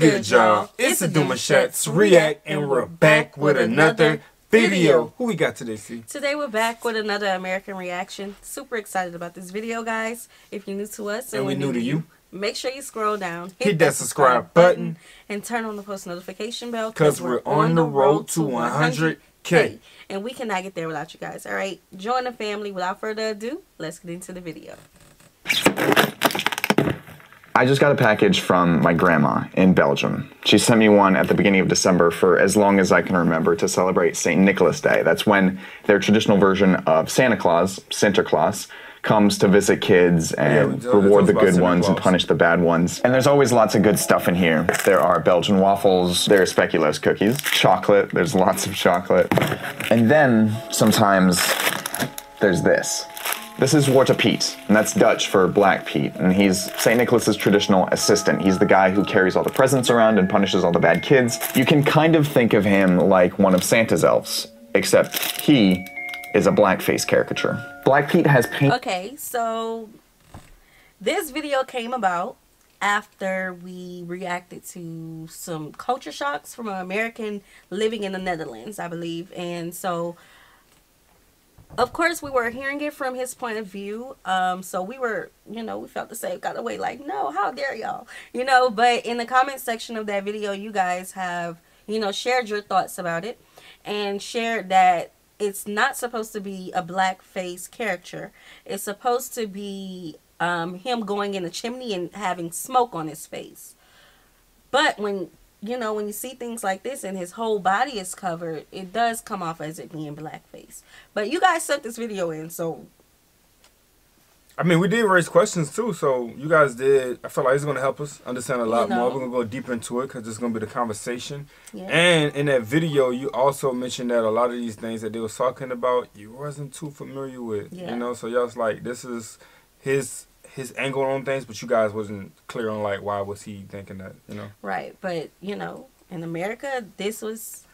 Good, y'all? It's the Demouchets React, and we're back with another video. Who we got today, C? Today we're back with another American reaction. Super excited about this video, guys. If you're new to us And we're new to you. make sure you scroll down, Hit that subscribe button. and turn on the post notification bell 'Cause we're on the road to 100K. And we cannot get there without you guys. All right, join the family. Without further ado, let's get into the video. I just got a package from my grandma in Belgium. She sent me one at the beginning of December for as long as I can remember to celebrate St. Nicholas Day. That's when their traditional version of Santa Claus, Sinterklaas, comes to visit kids and Yeah, reward the good ones and punish the bad ones. And there's always lots of good stuff in here. There are Belgian waffles, there are speculoos cookies, chocolate, there's lots of chocolate. And then sometimes there's this. This is Zwarte Piet, and that's Dutch for Black Pete, and he's St. Nicholas's traditional assistant. He's the guy who carries all the presents around and punishes all the bad kids. You can kind of think of him like one of Santa's elves, except he is a blackface caricature. Black Pete has paint. Okay, so this video came about after we reacted to some culture shocks from an American living in the Netherlands, I believe. And so, of course, we were hearing it from his point of view. Um, so we were, you know, we felt the same kind of way, like, no, how dare y'all, you know. But in the comment section of that video, you guys have, you know, shared your thoughts about it and shared that it's not supposed to be a blackface character. It's supposed to be um, him going in a chimney and having smoke on his face. But when you know when you see things like this and his whole body is covered, it does come off as it being blackface. But you guys sent this video in, so I mean, we did raise questions too, so you guys did. I feel like it's going to help us understand a lot You know. more. We're going to go deep into it because it's going to be the conversation. yeah. And in that video, you also mentioned that a lot of these things that they was talking about, you wasn't too familiar with. Yeah. You know, so y'all was like, this is his his angle on things, but you guys wasn't clear on like why was he thinking that. You know. Right, but you know, in America, this was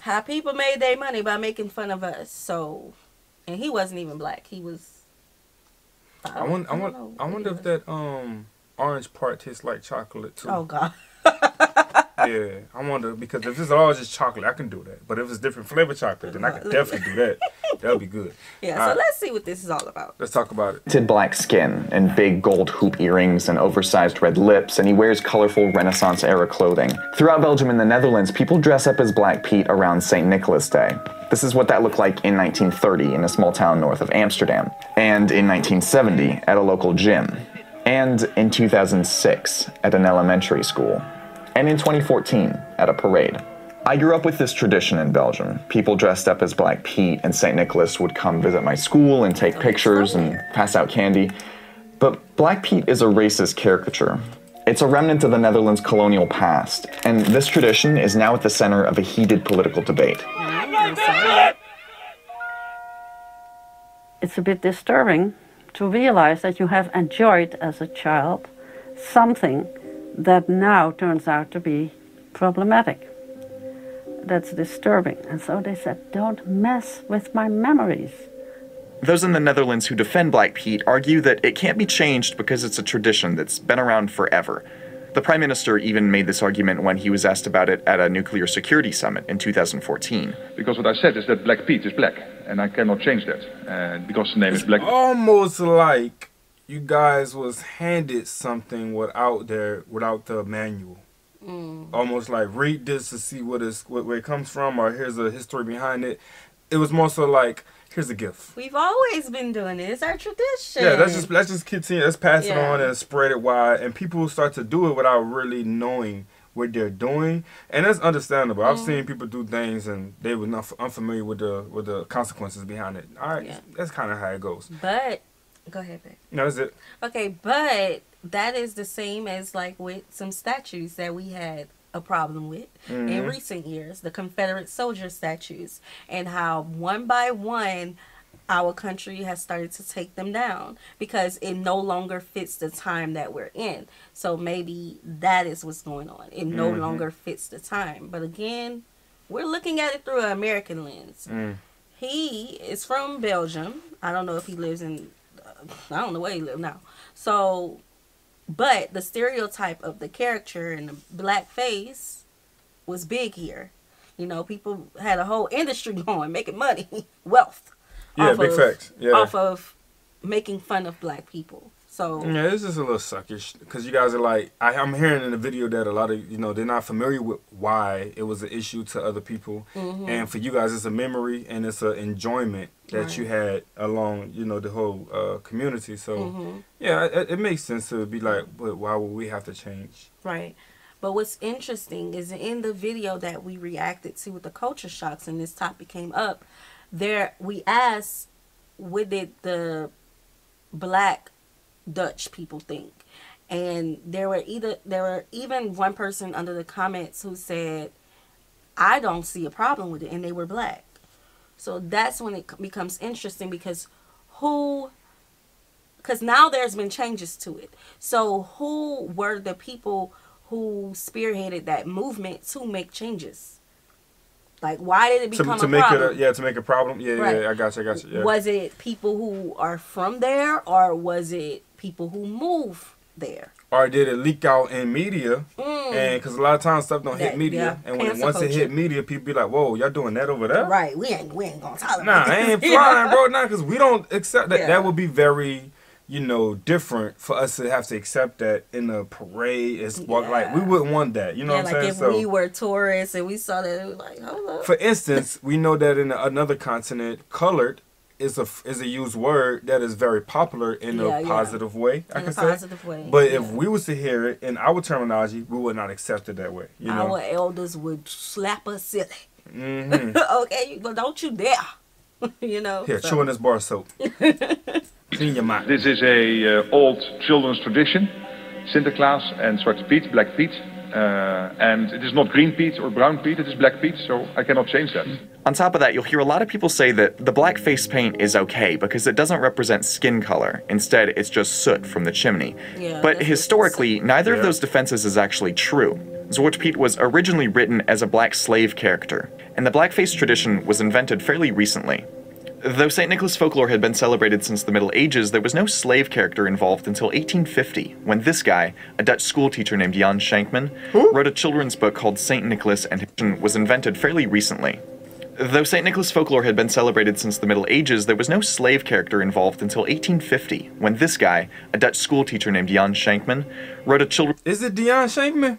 how people made their money by making fun of us. So, and he wasn't even black. He was. I wonder. I, want, know I wonder if that um orange part tastes like chocolate too. Oh God. Yeah, I wonder because if it's all just chocolate, I can do that. But if it's different flavor chocolate, then I can definitely do that. That'll be good. Yeah. So Alright. let's see what this is all about. Let's talk about it. Tinted black skin and big gold hoop earrings and oversized red lips, and he wears colorful Renaissance era clothing. Throughout Belgium and the Netherlands, people dress up as Black Pete around St. Nicholas Day. This is what that looked like in 1930 in a small town north of Amsterdam, and in 1970 at a local gym, and in 2006 at an elementary school, and in 2014 at a parade. I grew up with this tradition in Belgium. People dressed up as Black Pete and St. Nicholas would come visit my school and take pictures and pass out candy. But Black Pete is a racist caricature. It's a remnant of the Netherlands' colonial past, and this tradition is now at the center of a heated political debate. it's a bit disturbing to realize that you have enjoyed as a child something that now turns out to be problematic. That's disturbing. And so they said, don't mess with my memories. Those in the Netherlands who defend Black Pete argue that it can't be changed because it's a tradition that's been around forever. The Prime Minister even made this argument when he was asked about it at a nuclear security summit in 2014. Because what I said is that Black Pete is black, and I cannot change that. Uh, because the name is Black. Almost like you guys was handed something without their without the manual. Almost like read this to see what is what, where it comes from, or here's a history behind it. It was more so like here's a gift. We've always been doing it. It's our tradition. Yeah, let's just let's just continue. Let's pass it on and spread it wide, and people start to do it without really knowing what they're doing, and that's understandable. I've Mm-hmm. seen people do things and they were not unfamiliar with the with the consequences behind it. All right, Yeah. that's kind of how it goes. But go ahead, babe. No, that's it. Okay, but that is the same as like with some statues that we had a problem with in Mhm. recent years, the Confederate soldier statues, and how one by one our country has started to take them down because it no longer fits the time that we're in. So maybe that is what's going on. It no Mhm. longer fits the time. But again, we're looking at it through an American lens. Mm. He is from Belgium. I don't know if he lives in. I don't know where he lives now. So but the stereotype of the character and the black face was big here. You know, people had a whole industry going, making money, wealth. Yeah, off big of, facts. Yeah. Off of making fun of black people. So Yeah, it's just a little suckish because you guys are like, I, I'm hearing in the video that a lot of you know they're not familiar with why it was an issue to other people, mm-hmm. and for you guys it's a memory and it's an enjoyment that Right. you had along you know the whole uh, community. So yeah, it, it makes sense to be like, but why would we have to change? Right. But what's interesting is in the video that we reacted to with the culture shocks and this topic came up, there we asked what did the black Dutch people think? And there were either there were even one person under the comments who said, I don't see a problem with it and they were black. So that's when it becomes interesting because who because now there's been changes to it. So who were the people who spearheaded that movement to make changes? Like why did it To, become to a make problem? it, a, yeah, to make a problem. Yeah, Right. yeah, I got you, I got you. Yeah. Was it people who are from there or was it people who move there? Or did it leak out in media? And because a lot of times stuff don't hit Mm. Media, yeah, and when cancel once it hit media, people be like, "Whoa, y'all doing that over there?" Right. We ain't we ain't gonna tolerate Nah, I ain't flying, bro. Nah, because we don't accept that. Yeah. That would be very, you know, different for us to have to accept that in a parade. It's walk like we wouldn't want that. You know yeah, what like I'm saying? if So, we were tourists and we saw that, it was like, hold up. for instance, we know that in another continent, colored is a is a used word that is very popular in Yeah, a yeah. positive way. I In can a say. positive way, But yeah. if we was to hear it in our terminology, we would not accept it that way. You know. Our elders would slap us silly. hmm okay, but don't you dare. you know. Here, so- chewing this bar soap. Clean your mind. This is a uh, old children's tradition. Sinterklaas and Zwarte Piet, Black Piet. Uh, and it is not green Piet or brown Piet, it is Black Piet, so I cannot change that. On top of that, you'll hear a lot of people say that the black face paint is okay because it doesn't represent skin color. Instead, it's just soot from the chimney. Yeah, but historically, neither of those defenses is actually true. Zwarte Piet was originally written as a black slave character, and the blackface tradition was invented fairly recently. Though St. Nicholas folklore had been celebrated since the Middle Ages, there was no slave character involved until 1850, when this guy, a Dutch schoolteacher named Jan Schenkman, wrote a children's book called St. Nicholas and was invented fairly recently. Though St. Nicholas folklore had been celebrated since the Middle Ages, there was no slave character involved until 1850, when this guy, a Dutch schoolteacher named Jan Schenkman, wrote a children's Is it Dion Schenkman?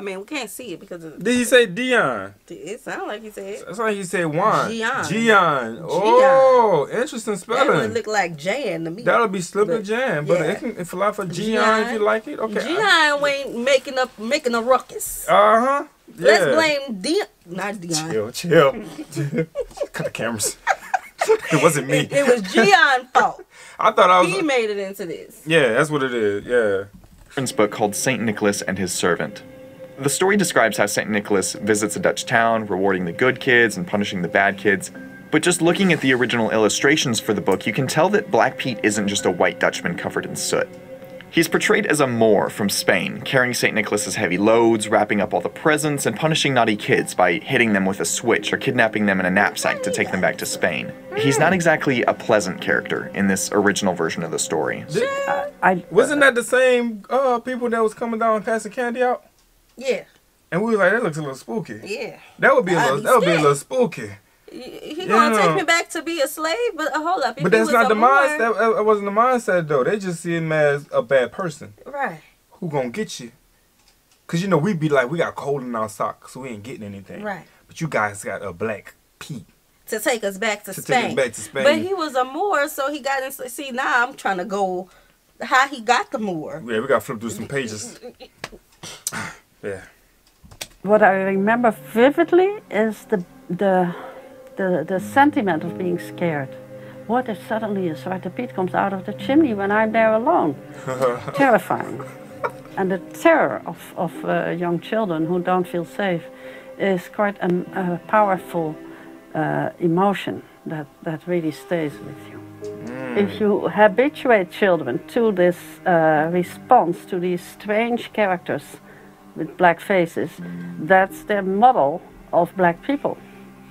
I mean, we can't see it because of, Did he say Dion? it sounded like he said. That's like he said Juan. Gian. Gian. Oh, interesting spelling. That would look like Jan to me. That'll be slipping But- Jan, but yeah. it can if allow for Gian Gian. if you like it. Okay. Gian ain't making up making a ruckus. Uh huh. Yeah. Let's blame Dion, not Dion. Chill, chill. Cut the cameras. it wasn't me. It was Gian fault. I thought I was. He made it into this. Yeah, that's what it is. Yeah. children's book called St. Nicholas and His Servant. The story describes how St. Nicholas visits a Dutch town, rewarding the good kids and punishing the bad kids. But just looking at the original illustrations for the book, you can tell that Black Pete isn't just a white Dutchman covered in soot. He's portrayed as a Moor from Spain, carrying St. Nicholas's heavy loads, wrapping up all the presents, and punishing naughty kids by hitting them with a switch or kidnapping them in a knapsack to take them back to Spain. He's not exactly a pleasant character in this original version of the story. I, Wasn't that the same uh people that was coming down and passing candy out? Yeah, And we was like, that looks a little spooky. yeah. That would be a little. be That would be a little spooky. He, gonna Yeah. take me back to be a slave, but uh, hold up. If But that's not the mindset. That, that wasn't the mindset though. They just see him as a bad person Right, who gonna get you. Cause you know we be like we got cold in our socks, so we ain't getting anything. right. But you guys got a black Pete. To take us back to, To take Spain. us back to Spain. But he was a Moor, so he got in. See, now I'm trying to go how he got the Moor. Yeah, we gotta flip through some pages. yeah. what I remember vividly is the, the, the, the sentiment of being scared. What if suddenly a Zwarte Piet comes out of the chimney when I'm there alone? Terrifying. And the terror of, of uh, young children who don't feel safe is quite a, a powerful uh, emotion that, that really stays with you. If you habituate children to this uh, response to these strange characters with black faces, that's their model of black people.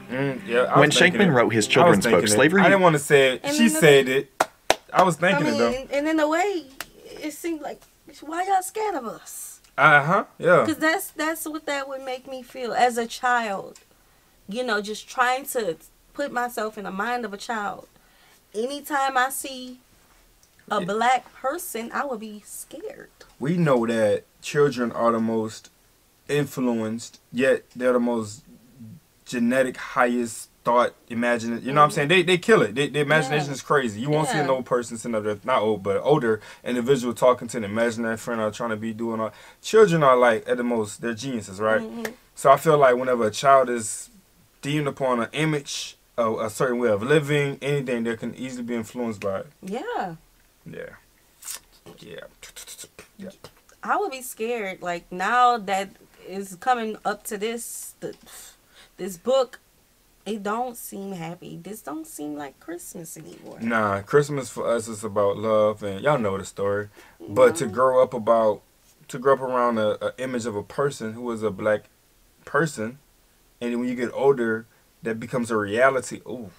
Mm, yeah When Schenkman it. wrote his children's book, it. Slavery- I didn't want to say it. And she then the- said it. I was I thinking it though. and in a way, it seemed like why y'all scared of us? Uh huh. Yeah. Because that's that's what that would make me feel as a child. You know, just trying to put myself in the mind of a child. Anytime I see a black person, I would be scared. We know that children are the most influenced, yet they're the most genetic highest thought imagine you know what I'm saying? They they kill it. They, their imagination Yeah. is crazy. You won't see an old person sitting up there not old but older individual talking to an imaginary friend or trying to be doing all children are like at the most they're geniuses right? Mm-hmm. so I feel like whenever a child is deemed upon an image a, a certain way of living anything they can easily be influenced by it. Yeah. yeah. Yeah. Yeah I would be scared. Like now that is coming up to this the, this book, it don't seem happy. This don't seem like Christmas anymore. Nah, Christmas for us is about love, and y'all know the story. But to grow up about, to grow up around a, a image of a person who is a black person, and when you get older, that becomes a reality. Oh,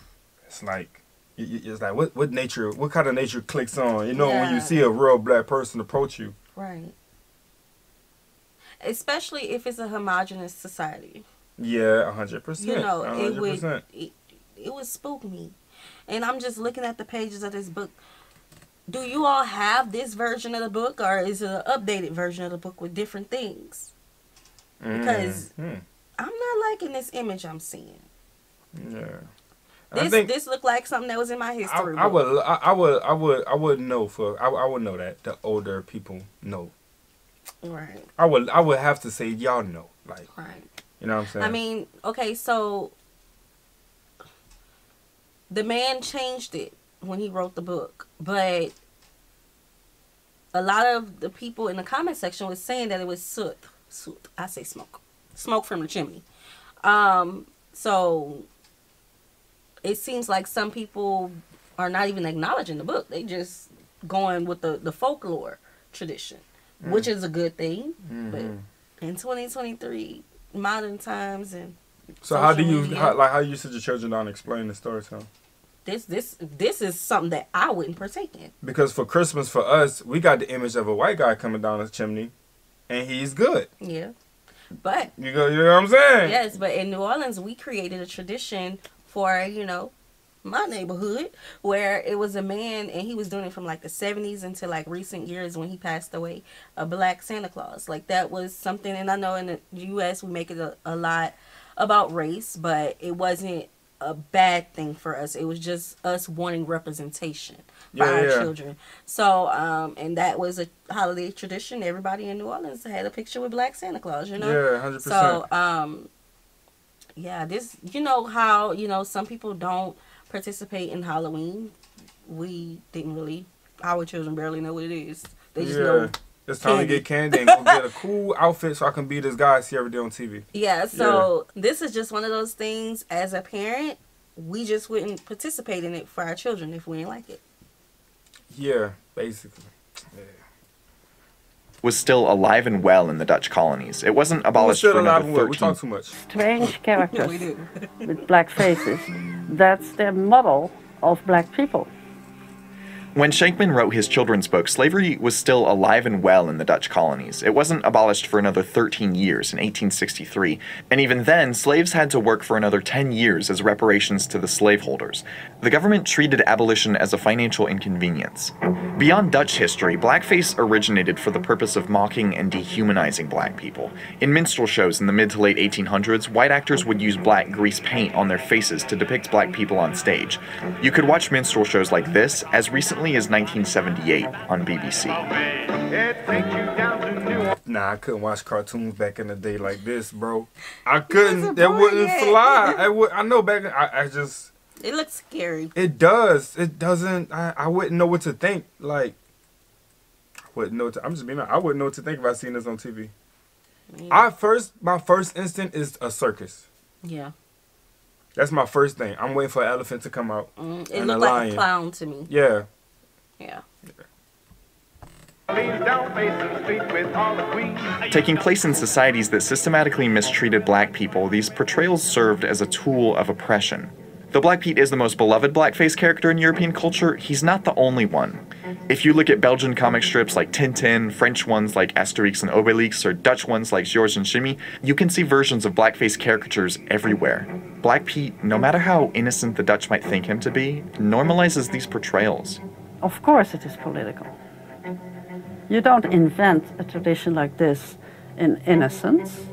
it's like, it's like what what nature, what kind of nature clicks on? You know, when you see a real black person approach you. Right. Especially if it's a homogenous society. Yeah, a hundred percent. You know, a it would it, it would spook me. And I'm just looking at the pages of this book. Do you all have this version of the book or is it an updated version of the book with different things? Because Mhm. I'm not liking this image I'm seeing. yeah. I This think- this looked like something that was in my history. I book. would, I, I would, I would, I would know for, I, I would know that the older people know. Right, I would, I would have to say y'all know, like, right. you know what I'm saying? I mean, okay, so the man changed it when he wrote the book, but a lot of the people in the comment section was saying that it was soot. Soot. I say smoke. Smoke from the chimney. Um, so it seems like some people are not even acknowledging the book. They just going with the, the folklore tradition, which is a good thing. But Mhm. in 2023, modern times and so how do you, media. how, like, how you sit your children down and explain the story to them? this this this is something that I wouldn't partake in. Because for Christmas for us, we got the image of a white guy coming down the chimney, and he's good. Yeah. But You go, you know what I'm saying? yes, but in New Orleans we created a tradition for, you know, my neighborhood where it was a man and he was doing it from like the 70s until like recent years when he passed away, a black Santa Claus. Like that was something and I know in the US we make it a, a lot about race, but it wasn't a bad thing for us. It was just us wanting representation for Yeah, our yeah. children. So, um, and that was a holiday tradition. Everybody in New Orleans had a picture with Black Santa Claus, you know? Yeah, hundred So, percent. um, yeah, this, you know, how, you know, some people don't participate in Halloween. We didn't really, our children barely know what it is. They just Yeah, know. it's time candy. to get candy and go get a cool outfit so I can be this guy I see every day on TV. Yeah, so this is just one of those things as a parent, we just wouldn't participate in it for our children if we didn't like it. Yeah, basically. Was still alive and well in the Dutch colonies. It wasn't abolished still for alive another and well. We talk too much. Strange characters We do. with black faces. That's their model of black people. When Schenkman wrote his children's book, slavery was still alive and well in the Dutch colonies. It wasn't abolished for another 13 years in 1863, and even then, slaves had to work for another 10 years as reparations to the slaveholders. The government treated abolition as a financial inconvenience. Beyond Dutch history, blackface originated for the purpose of mocking and dehumanizing black people. In minstrel shows in the mid to late 1800s, white actors would use black grease paint on their faces to depict black people on stage. You could watch minstrel shows like this as recently as 1978 on BBC. Nah, I couldn't watch cartoons back in the day like this, bro. I couldn't. wasn't That wouldn't yet. fly. I would. I know back. I, I just. It looks scary. It does. It doesn't. I, I wouldn't know what to think. Like. I wouldn't know. What to, I'm just being. honest. I wouldn't know what to think if I seen this on TV. I first. My first instinct is a circus. Yeah. That's my first thing. I'm waiting for an elephant to come out. Mm, it And looked a like a clown to me. Yeah. Yeah. Taking place in societies that systematically mistreated black people, these portrayals served as a tool of oppression. Though Black Pete is the most beloved blackface character in European culture, he's not the only one. If you look at Belgian comic strips like Tintin, French ones like Asterix and Obelix, or Dutch ones like George and Jimmy, you can see versions of blackface caricatures everywhere. Black Pete, no matter how innocent the Dutch might think him to be, normalizes these portrayals. Of course, it is political. You don't invent a tradition like this in innocence.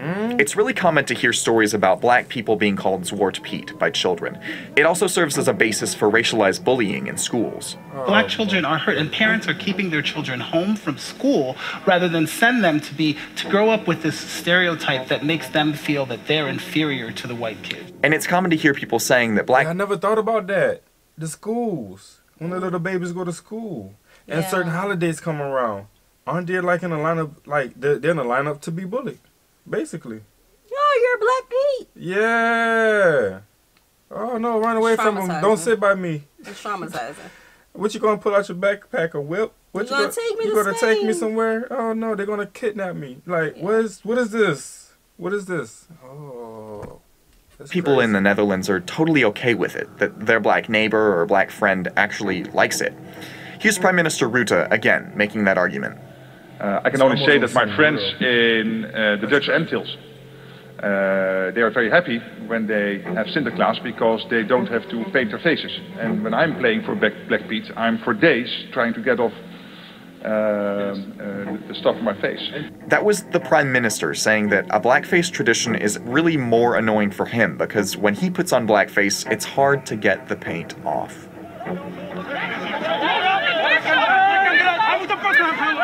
Hmm? It's really common to hear stories about black people being called Zwart Piet by children. It also serves as a basis for racialized bullying in schools. Black children are hurt, and parents are keeping their children home from school rather than send them to be to grow up with this stereotype that makes them feel that they're inferior to the white kid. And it's common to hear people saying that black I never thought about that. The schools. When the little babies go to school. And Yeah. certain holidays come around. Aren't they like in a lineup like they're, they're in a lineup to be bullied? Basically. Oh, you're a black Pete. Yeah. Oh no, run away from them. Don't sit by me. It's traumatizing. What you gonna pull out your backpack or whip? What You gonna take me You to gonna take me somewhere? Oh no, they're gonna kidnap me. Like what is what is this? What is this? Oh. That's people crazy. in the Netherlands are totally okay with it, that their black neighbor or black friend actually likes it. Here's Prime Minister Rutte again making that argument. Uh, I can only say that my friends in uh, the Dutch Antilles, uh, they are very happy when they have Sinterklaas because they don't have to paint their faces. And when I'm playing for Black, Black Pete, I'm for days trying to get off uh, the stuff on my face. That was the Prime Minister saying that a blackface tradition is really more annoying for him because when he puts on blackface, it's hard to get the paint off.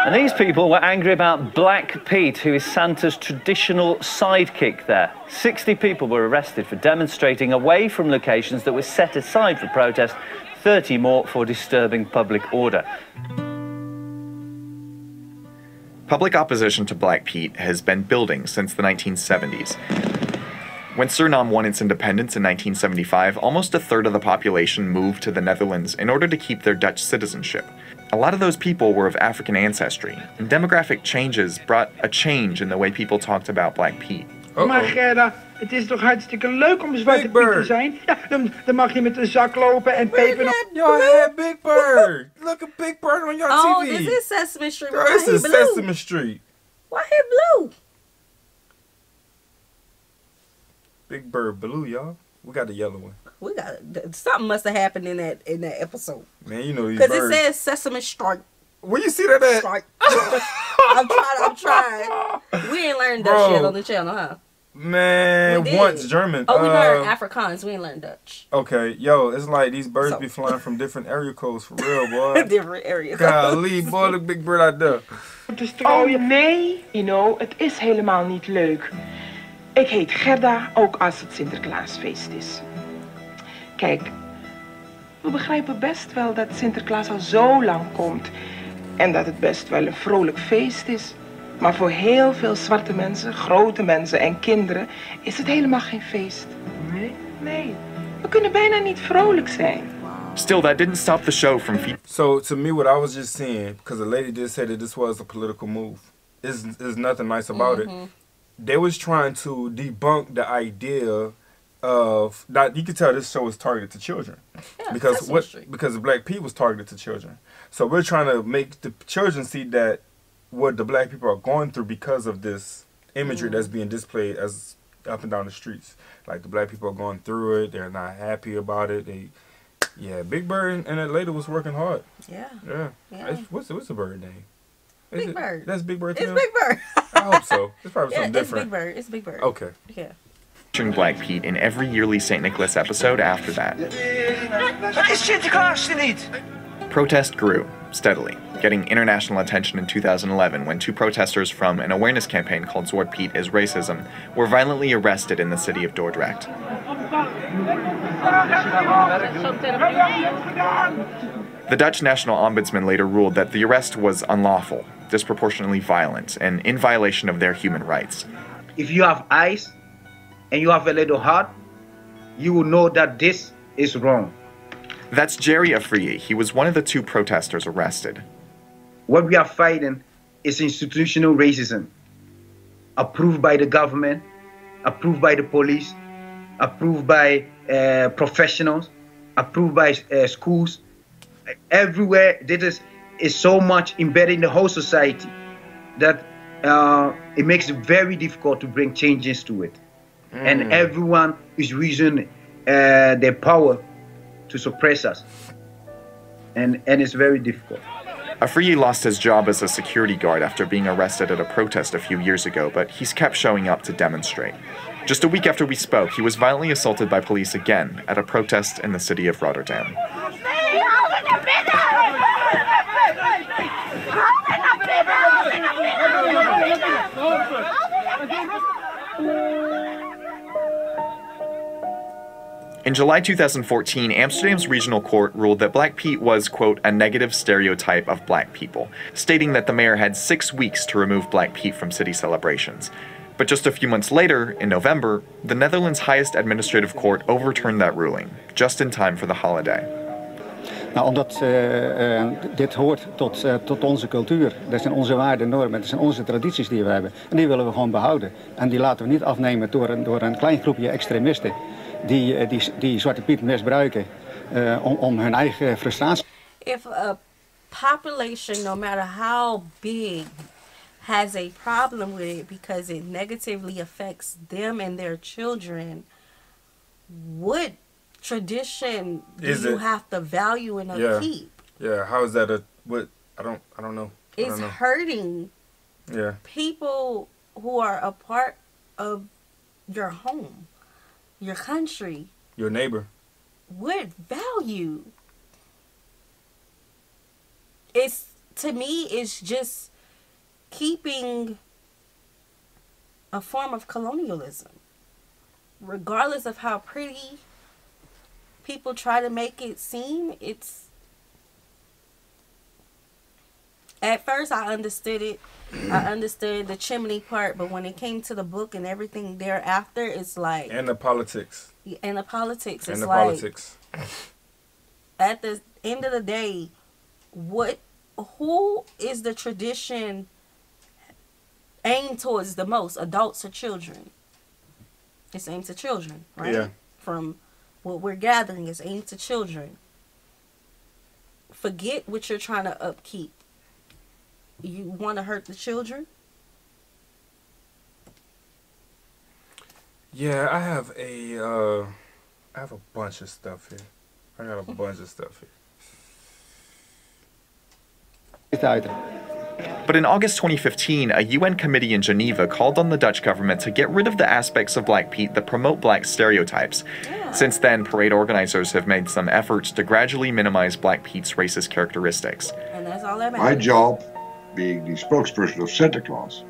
And these people were angry about Black Pete, who is Santa's traditional sidekick there. 60 people were arrested for demonstrating away from locations that were set aside for protest, 30 more for disturbing public order. Public opposition to Black Pete has been building since the 1970s. When Suriname won its independence in 1975, almost a third of the population moved to the Netherlands in order to keep their Dutch citizenship. A lot of those people were of African ancestry, and demographic changes brought a change in the way people talked about Black Pete. Maar Gerda, het is toch hartstikke leuk om Zwarte Big Piet te Bird. zijn? Ja, dan, dan mag je met een zak lopen en peper... Y'all Big Bird. Look at Big Bird on your Oh, TV. this is Sesame Street. Girl, this is blue? Sesame Street. Why he blue? Big Bird blue, y'all. We got the yellow one. We got something must have happened in that in that episode Man, you know these because it says Sesame Street. Where you see that at? I'm trying. I'm trying. We ain't learned that Bro. yet on the channel, huh? Man, once German. Oh, we uh, learned Afrikaans. We ain't learned Dutch. Okay, yo, it's like these birds So- be flying from different area codes for real, boy. Different areas. Golly, boy, look big bird out there. Oh nee, Ino, het is helemaal niet leuk. Ik heet Gerda, ook als het Sinterklaasfeest is. Kijk, we begrijpen best wel dat Sinterklaas al zo lang komt. En dat het best wel een vrolijk feest is. Maar voor heel veel zwarte mensen, grote mensen en kinderen is het helemaal geen feest. Nee? Nee. We kunnen bijna niet vrolijk zijn. Still, that didn't stop the show from featuring So to me, what I was just saying, because the lady did say that this was a political move, is is nothing nice about it. Mm-hmm. They was trying to debunk the idea of that. You could tell this show was targeted to children Yeah, because what Street. because Black Pete was targeted to children. So we're trying to make the children see that what the black people are going through because of this imagery that's mm. being displayed as up and down the streets. Like the black people are going through it. They're not happy about it. They, yeah, Big Bird and that lady was working hard. Yeah. Yeah. Yeah. It's- what's what's the bird name? Is Big it- Bird. That's Big Bird. to It's them? Big Bird. I hope so. It's probably yeah, something it's Big. Bird. It's Big Bird. Okay. Yeah. Black Pete in every yearly St. Nicholas episode after that. Dat is Sinterklaas niet. Protest grew steadily, getting international attention in 2011 when two protesters from an awareness campaign called Zwart Piet is Racism were violently arrested in the city of Dordrecht. The Dutch National Ombudsman later ruled that the arrest was unlawful, disproportionately violent, and in violation of their human rights. if you have eyes and you have a little heart, you will know that this is wrong. That's Jerry Afriyie. He was one of the two protesters arrested. What we are fighting is institutional racism, approved by the government, approved by the police, approved by uh, professionals, approved by uh, schools. everywhere. This is is so much embedded in the whole society that uh, it makes it very difficult to bring changes to it. And Mm. everyone is using uh, their power to suppress us, and and it's very difficult. Afriyie lost his job as a security guard after being arrested at a protest a few years ago, but he's kept showing up to demonstrate. Just a week after we spoke, he was violently assaulted by police again at a protest in the city of Rotterdam. In July 2014, Amsterdam's regional court ruled that Black Pete was, quote, a negative stereotype of black people, stating that the mayor had six weeks to remove Black Pete from city celebrations. But just a few months later, in November, the Netherlands' highest administrative court overturned that ruling, just in time for the holiday. Nou, omdat eh, eh, dit hoort tot, eh, tot onze cultuur. Dat zijn onze waarden, normen, dat zijn onze tradities die we hebben. En die willen we gewoon behouden. En die laten we niet afnemen door een, door een klein groepje extremisten die, eh, die, die Zwarte Piet misbruiken eh, om, om hun eigen frustratie. if a population, no matter how big, has a problem with it because it negatively affects them and their children, what tradition do Is you it- have to value and Yeah. upkeep? Yeah, how is that a what? I don't I don't know. I It's don't know. hurting Yeah. people who are a part of your home, your country. Your neighbor. What value? It's to me, it's just keeping a form of colonialism, regardless of how pretty people try to make it seem. It's at first I understood it. I understood the chimney part, but when it came to the book and everything thereafter, it's like And the politics. and the politics. And the like politics. at the end of the day, what who is the tradition aimed towards the most? Adults or children? It's aimed to children, right? Yeah. From what we're gathering is aimed to children. Forget what you're trying to upkeep. You want to hurt the children? Yeah, I have a uh I have a bunch of stuff here. I got a bunch of stuff here. But in August 2015, a UN committee in Geneva called on the Dutch government to get rid of the aspects of Black Pete that promote black stereotypes. Since then, parade organizers have made some efforts to gradually minimize Black Pete's racist characteristics. And that's all that matters. My job, being the spokesperson of Santa Claus,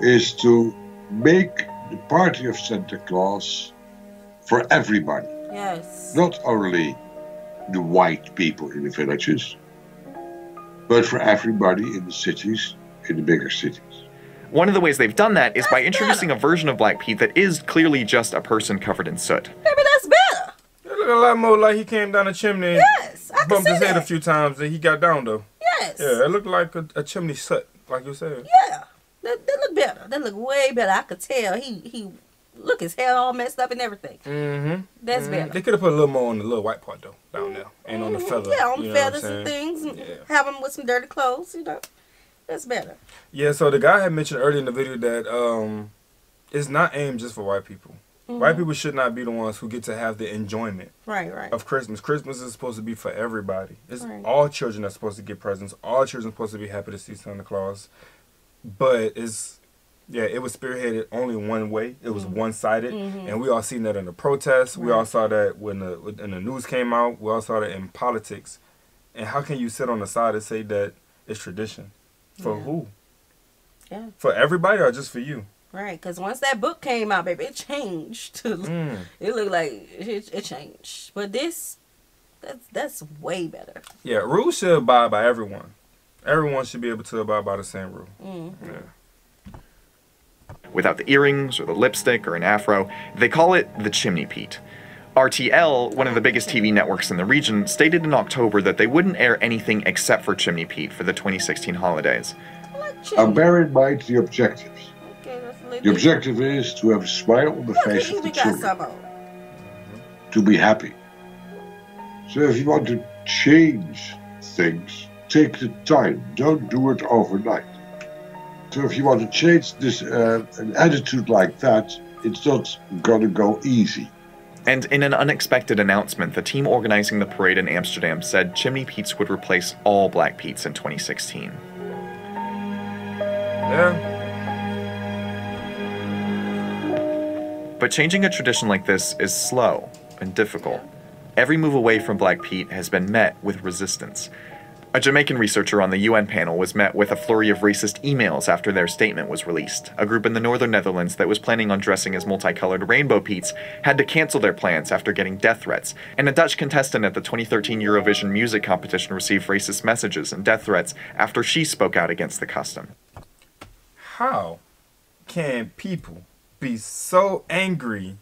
is to make the party of Santa Claus for everybody, Yes. not only the white people in the villages, but for everybody in the cities, in the bigger cities. One of the ways they've done that is by introducing a version of Black Pete that is clearly just a person covered in soot. Maybe that's better. It look a lot more like he came down the chimney Yes, I can bumped see his head a few times and he got down though. Yes. Yeah, it looked like a, a chimney soot, like you said. Yeah, that, that look better. That look way better. I could tell he he look his hair all messed up and everything. Mm-hmm. That's better. They could have put a little more on the little white part though, down there, and on the feather. Yeah, on you know feathers and things, and have him with some dirty clothes. You know, that's better. Yeah, so the guy had mentioned earlier in the video that um, it's not aimed just for white people. Mhm. White people should not be the ones who get to have the enjoyment Right, right. of Christmas. Christmas is supposed to be for everybody. It's Right. all children are supposed to get presents. All children are supposed to be happy to see Santa Claus. But it's yeah, it was spearheaded only one way. It was Mhm. one sided, Mhm. and we all seen that in the protests. We all saw that when the when the news came out. We all saw that in politics. And how can you sit on the side and say that it's tradition for Yeah. who? Yeah. For everybody or just for you? Right, because once that book came out, baby, it changed. Mm. It looked like it, it changed, but this, that's that's way better. Yeah, rules should abide by everyone. Everyone should be able to abide by the same rule. Mm. Yeah. Without the earrings or the lipstick or an afro, they call it the Chimney Pete. RTL, one of the biggest TV networks in the region, stated in October that they wouldn't air anything except for Chimney Pete for the 2016 holidays. Now bear in mind the objectives. The objective is to have a smile on the face of the children, to be happy. So if you want to change things, take the time. Don't do it overnight. So if you want to change this uh, an attitude like that, it's not gonna go easy. And in an unexpected announcement, the team organizing the parade in Amsterdam said Chimney Pete's would replace all Black Pete's in 2016. Yeah. But changing a tradition like this is slow and difficult. Every move away from Black Pete has been met with resistance. A Jamaican researcher on the UN panel was met with a flurry of racist emails after their statement was released. A group in the northern Netherlands that was planning on dressing as multicolored rainbow Pete's had to cancel their plans after getting death threats. And a Dutch contestant at the 2013 Eurovision music competition received racist messages and death threats after she spoke out against the custom. How can people be so angry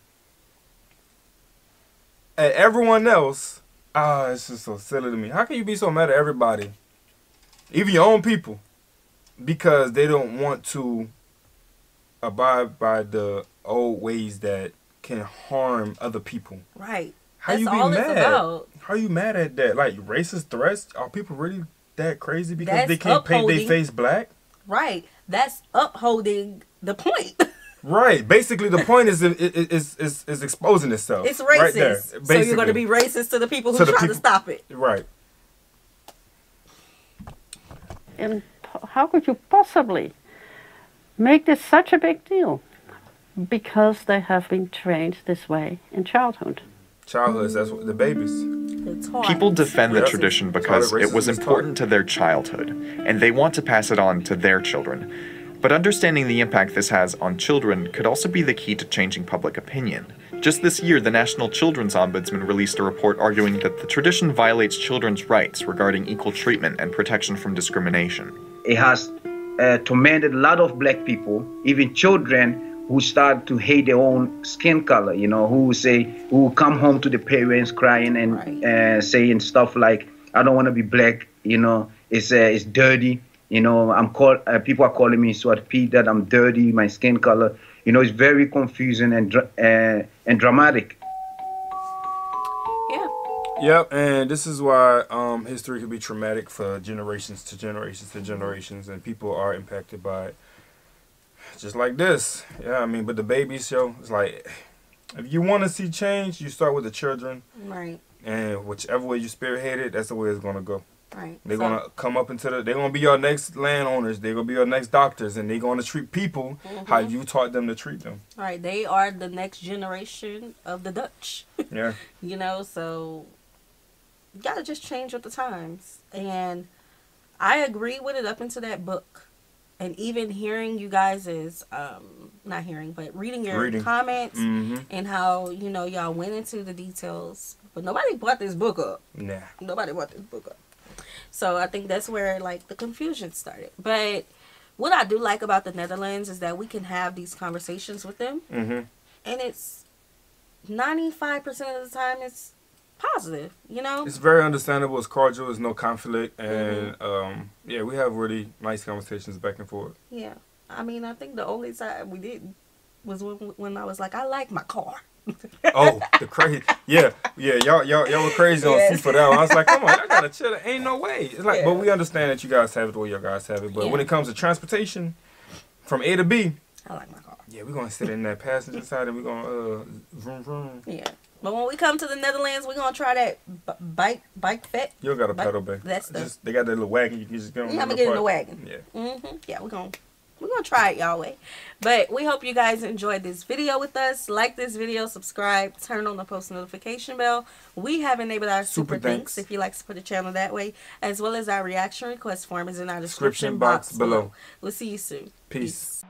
at everyone else? Ah, it's just so silly to me. How can you be so mad at everybody, even your own people, because they don't want to abide by the old ways that can harm other people? Right. How That's you be all it's mad? about. How you mad at that? Like racist threats? Are people really that crazy because That's they can't paint their face black? Right. That's upholding the point. Right. Basically, the point is is is is, is exposing itself. It's Right there, so you're going to be racist to the people who To the try to stop it. right. And how could you possibly make this such a big deal? Because they have been trained this way in childhood. Childhood. That's what the babies. It's hard. People defend the tradition because it was racism is taught. important to their childhood, and they want to pass it on to their children. But understanding the impact this has on children could also be the key to changing public opinion. Just this year, the National Children's Ombudsman released a report arguing that the tradition violates children's rights regarding equal treatment and protection from discrimination. It has uh, tormented a lot of black people, even children who start to hate their own skin color. You know, who say who come home to the parents crying and uh, saying stuff like, "I don't want to be black." You know, it's uh, it's dirty. You know, I'm called. Uh, people are calling me Swat Pete that I'm dirty. My skin color. You know, it's very confusing and dra- uh, and dramatic. Yeah. Yep, and this is why um, history could be traumatic for generations to generations to generations, and people are impacted by it. Just like this, yeah. I mean, but the baby show it's like, if you want to see change, you start with the children, Right. and whichever way you spearhead it, that's the way it's gonna go. Right. They're So- gonna come up into the. They're gonna be your next landowners. They're gonna be your next doctors, and they're gonna treat people how Mhm. you taught them to treat them. Right. They are the next generation of the Dutch. Yeah. you know, so you gotta just change with the times. And I agree with it up into that book. And even hearing you guys is um not hearing, but reading your Reading. comments Mhm. and how, you know, y'all went into the details. But nobody brought this book up. Nah. Nobody brought this book up. So I think that's where like the confusion started. But what I do like about the Netherlands is that we can have these conversations with them Mm-hmm. and it's 95% of the time it's positive, you know? It's very understandable. It's cordial. There's no conflict, and Mm-hmm. um, yeah, we have really nice conversations back and forth. Yeah. I mean, I think the only time we didn't was when, when I was like, I like my car. Oh, the crazy, yeah, yeah, y'all, y'all, y'all were crazy on. C for that one. I was like, come on, I gotta chill. There Ain't no way. It's like, but we understand that you guys have it the way you guys have it. But when it comes to transportation, from A to B, I like my car. yeah, we're gonna sit in that passenger side and we're gonna uh, vroom vroom. Yeah. But when we come to the Netherlands, we're to try that b- bike bike fit. You got a Bike- pedal bike. That's the. Just they got that little wagon. You can just get on. Yeah, I'm gonna get in the wagon. Yeah. hmm Yeah, we're gonna we're gonna try it y'all way. But we hope you guys enjoyed this video with us. Like this video, subscribe, turn on the post notification bell. We have enabled our super, Super thanks. if you like to support the channel that way, as well as our reaction request form is in our description, Description box, box below. below. We'll see you soon. Peace.